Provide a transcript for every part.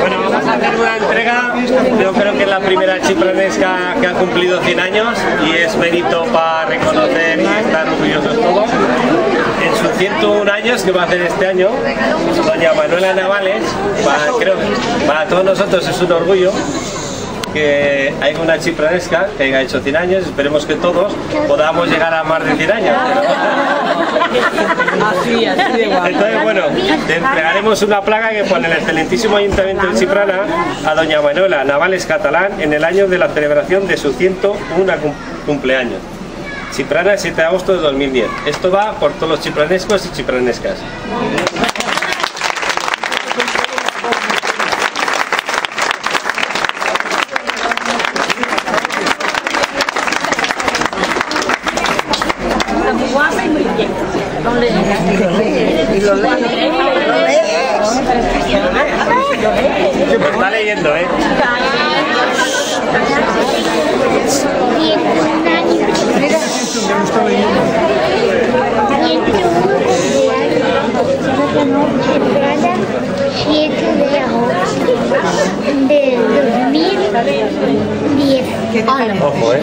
Bueno, vamos a hacer una entrega, yo creo que es la primera chipranesca que ha cumplido 100 años y es mérito para reconocer y estar orgullosos todos. En sus 101 años que va a hacer este año, doña Manuela Navales, para, creo, para todos nosotros es un orgullo que hay una chipranesca que haya hecho 100 años, esperemos que todos podamos llegar a más de 100 años. Así, así de guapo. Entonces, bueno, te entregaremos una plaga que pone el excelentísimo Ayuntamiento de Chiprana a doña Manuela Navales Catalán en el año de la celebración de su 101 cum- cumpleaños. Chiprana, 7 de agosto de 2010. Esto va por todos los chipranescos y chipranescas. Y lo lees. Lo. Está leyendo, ¿eh? De agosto de 2010. Ojo, ¿eh?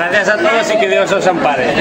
Gracias a todos y que Dios os ampare.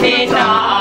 せた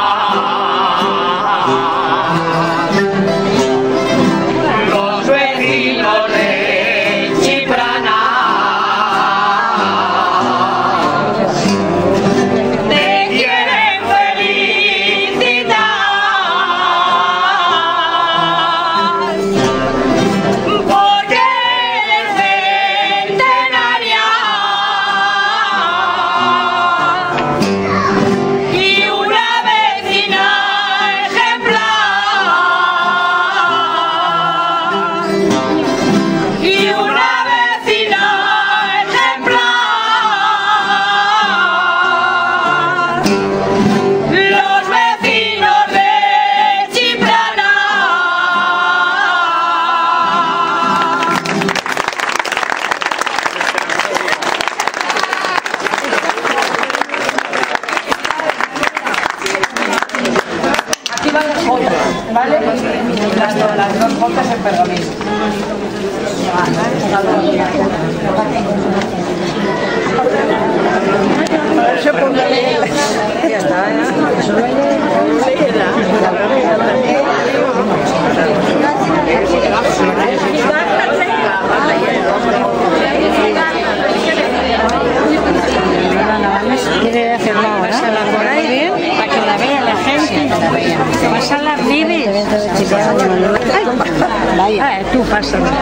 Que envoltes en pergamino. Se pone Ya está, Quiere para que la vea la gente. Pásala, Dai. Eh, tu passa. Dai.